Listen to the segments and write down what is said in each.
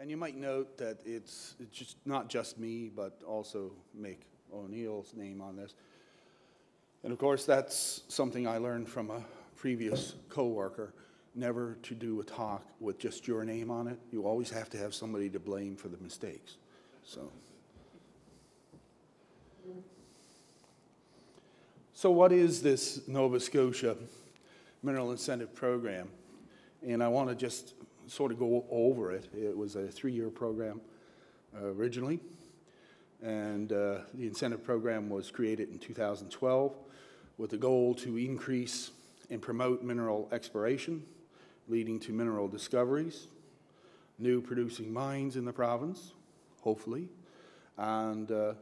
And you might note that it's, it's just not just me, but also Mick O'Neill's name on this. And of course, that's something I learned from a previous coworker, never to do a talk with just your name on it. You always have to have somebody to blame for the mistakes. So. So what is this Nova Scotia Mineral Incentive Program? And I want to just sort of go over it. It was a three-year program uh, originally, and uh, the incentive program was created in 2012 with the goal to increase and promote mineral exploration, leading to mineral discoveries, new producing mines in the province, hopefully, and uh,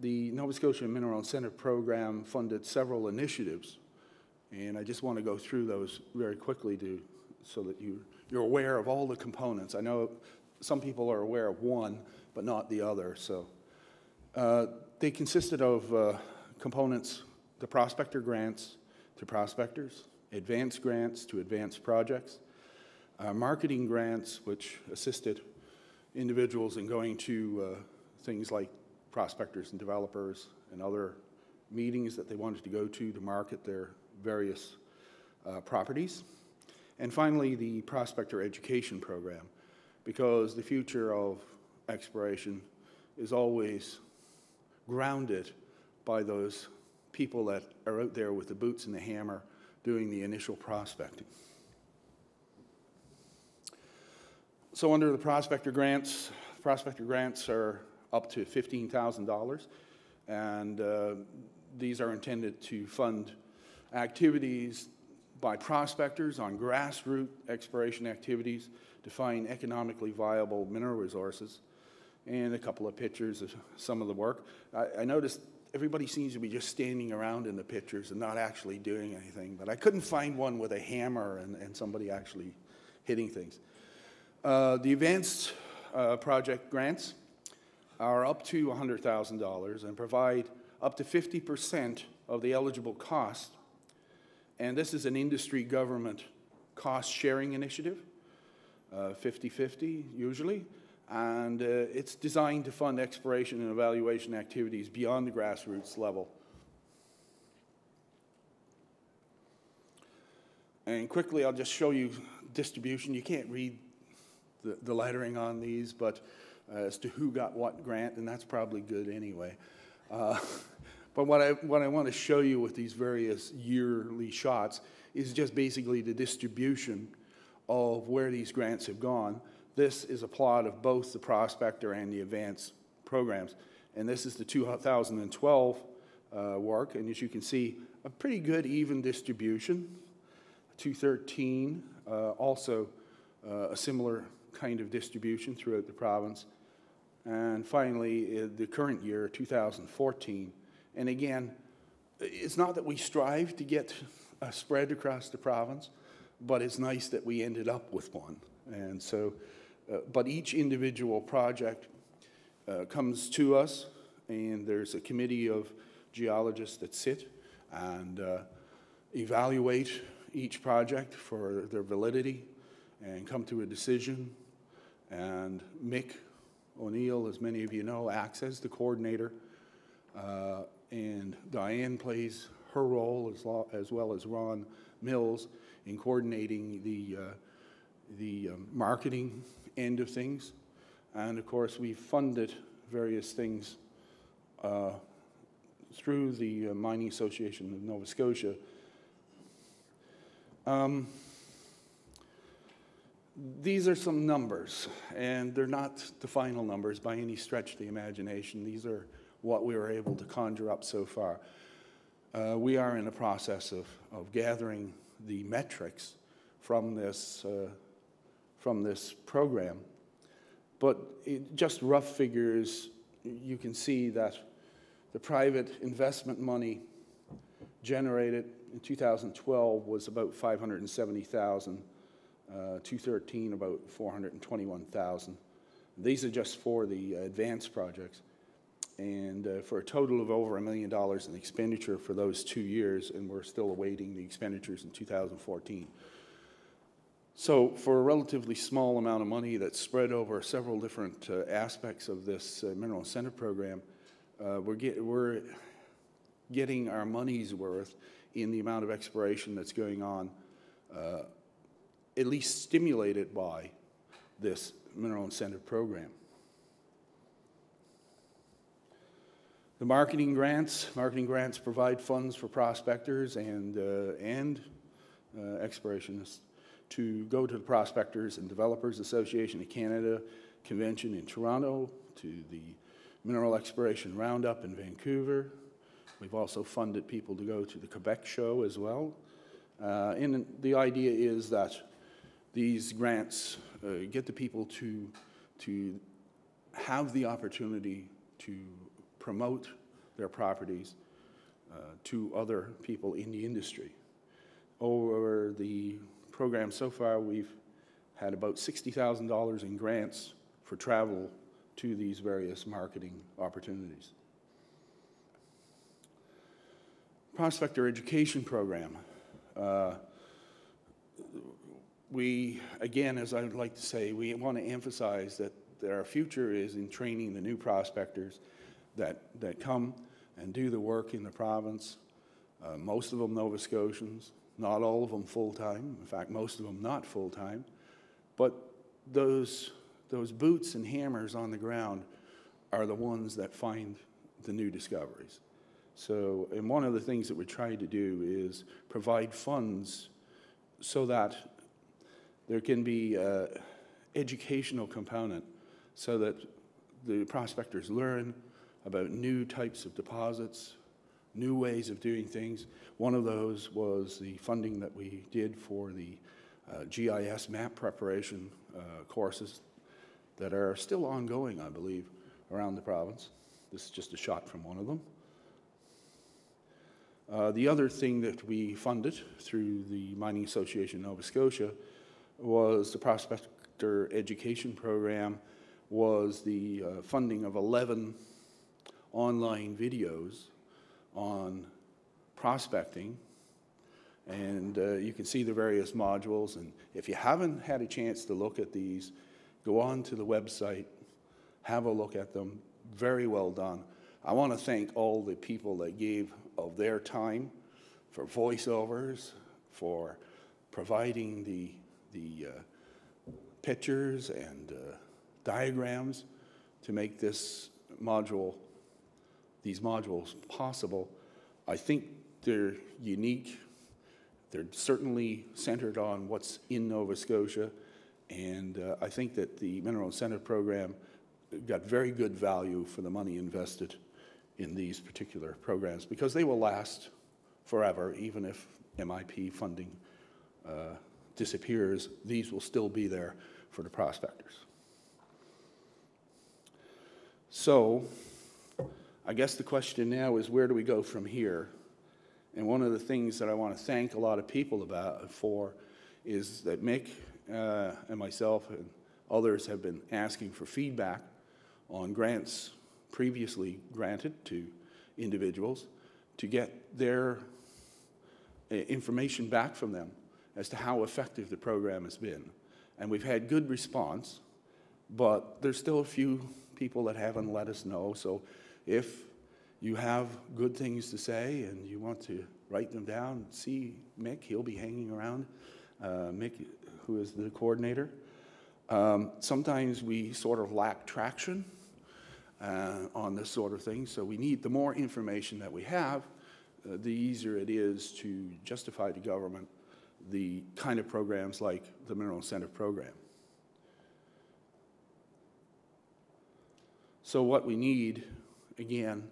the Nova Scotia Mineral Incentive Program funded several initiatives, and I just want to go through those very quickly to, so that you, you're aware of all the components. I know some people are aware of one, but not the other. So uh, they consisted of uh, components, the prospector grants to prospectors, advanced grants to advanced projects, uh, marketing grants, which assisted individuals in going to uh, things like prospectors and developers and other meetings that they wanted to go to to market their various uh, properties. And finally, the prospector education program, because the future of exploration is always grounded by those people that are out there with the boots and the hammer doing the initial prospecting. So under the prospector grants, prospector grants are up to $15,000, and uh, these are intended to fund activities by prospectors on grassroots exploration activities to find economically viable mineral resources, and a couple of pictures of some of the work. I, I noticed everybody seems to be just standing around in the pictures and not actually doing anything, but I couldn't find one with a hammer and, and somebody actually hitting things. Uh, the advanced uh, project grants are up to $100,000 and provide up to 50% of the eligible cost. And this is an industry government cost sharing initiative, 50 uh, 50 usually. And uh, it's designed to fund exploration and evaluation activities beyond the grassroots level. And quickly, I'll just show you distribution. You can't read the, the lettering on these, but uh, as to who got what grant, and that's probably good anyway. Uh, but what I, what I want to show you with these various yearly shots is just basically the distribution of where these grants have gone. This is a plot of both the prospector and the advanced programs. And this is the 2012 uh, work, and as you can see, a pretty good even distribution. 213, uh, also uh, a similar kind of distribution throughout the province. And finally, the current year, 2014. And again, it's not that we strive to get a spread across the province, but it's nice that we ended up with one. And so, uh, but each individual project uh, comes to us, and there's a committee of geologists that sit and uh, evaluate each project for their validity and come to a decision. And Mick O'Neill, as many of you know, acts as the coordinator, uh, and Diane plays her role as, lo- as, well as Ron Mills in coordinating the, uh, the um, marketing end of things. And of course, we've funded various things uh, through the uh, Mining Association of Nova Scotia. Um, these are some numbers, and they're not the final numbers by any stretch of the imagination. These are what we were able to conjure up so far. Uh, we are in the process of, of gathering the metrics from this, uh, from this program. But it, just rough figures, you can see that the private investment money generated in 2012 was about 570,000 uh, 213 about 421,000. These are just for the advanced projects. And uh, for a total of over a million dollars in expenditure for those two years, and we're still awaiting the expenditures in 2014. So for a relatively small amount of money that's spread over several different uh, aspects of this uh, mineral incentive program, uh, we're, get, we're getting our money's worth in the amount of exploration that's going on, uh, at least stimulated by this mineral incentive program. The marketing grants, marketing grants provide funds for prospectors and, uh, and uh, explorationists to go to the Prospectors and Developers Association of Canada convention in Toronto, to the Mineral Exploration Roundup in Vancouver. We've also funded people to go to the Quebec show as well. Uh, and the idea is that these grants uh, get the people to, to have the opportunity to promote their properties uh, to other people in the industry. Over the program so far, we've had about $60,000 in grants for travel to these various marketing opportunities. Prospector Education Program. Uh, we, again, as I would like to say, we want to emphasize that, that our future is in training the new prospectors that, that come and do the work in the province. Uh, most of them Nova Scotians, not all of them full time, in fact, most of them not full time. But those, those boots and hammers on the ground are the ones that find the new discoveries. So, and one of the things that we're trying to do is provide funds so that there can be educational component so that the prospectors learn about new types of deposits, new ways of doing things. One of those was the funding that we did for the uh, GIS map preparation uh, courses that are still ongoing, I believe, around the province. This is just a shot from one of them. Uh, the other thing that we funded through the Mining Association of Nova Scotia was the prospector education program was the uh, funding of 11 online videos on prospecting. And uh, you can see the various modules. And if you haven't had a chance to look at these, go on to the website, have a look at them. Very well done. I want to thank all the people that gave of their time for voiceovers, for providing the, the uh, pictures and uh, diagrams to make this module these modules possible. I think they're unique. They're certainly centered on what's in Nova Scotia, and uh, I think that the Mineral Incentive Program got very good value for the money invested in these particular programs because they will last forever, even if MIP funding uh, disappears, these will still be there for the prospectors. So, I guess the question now is where do we go from here? And one of the things that I want to thank a lot of people about for is that Mick uh, and myself and others have been asking for feedback on grants previously granted to individuals to get their uh, information back from them as to how effective the program has been. And we've had good response, but there's still a few people that haven't let us know. So if you have good things to say and you want to write them down, see Mick, he'll be hanging around. Uh, Mick, who is the coordinator. Um, sometimes we sort of lack traction uh, on this sort of thing, so we need the more information that we have, uh, the easier it is to justify to government the kind of programs like the Mineral Incentive Program. So what we need again,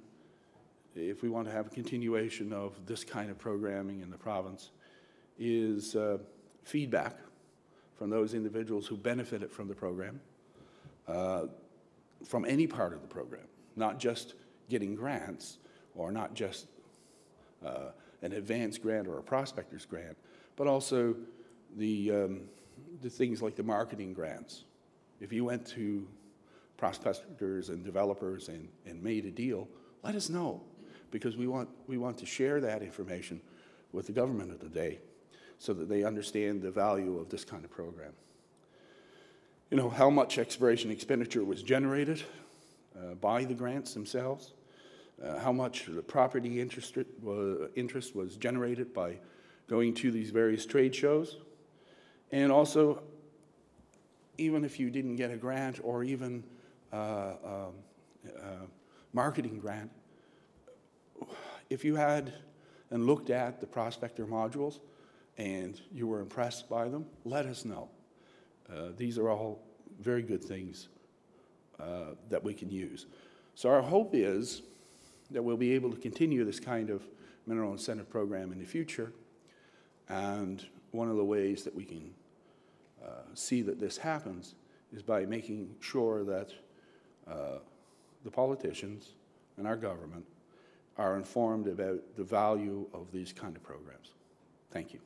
if we want to have a continuation of this kind of programming in the province, is uh, feedback from those individuals who benefited from the program, uh, from any part of the program, not just getting grants or not just uh, an advanced grant or a prospector's grant, but also the, um, the things like the marketing grants. If you went to prospectors and developers and, and made a deal, let us know because we want, we want to share that information with the government of the day so that they understand the value of this kind of program. You know, how much exploration expenditure was generated uh, by the grants themselves, uh, how much the property interest, uh, interest was generated by going to these various trade shows, and also, even if you didn't get a grant or even marketing grant, if you had and looked at the prospector modules and you were impressed by them, let us know. Uh, these are all very good things uh, that we can use. So our hope is that we'll be able to continue this kind of mineral incentive program in the future. And one of the ways that we can uh, see that this happens is by making sure that uh, the politicians and our government are informed about the value of these kind of programs. Thank you.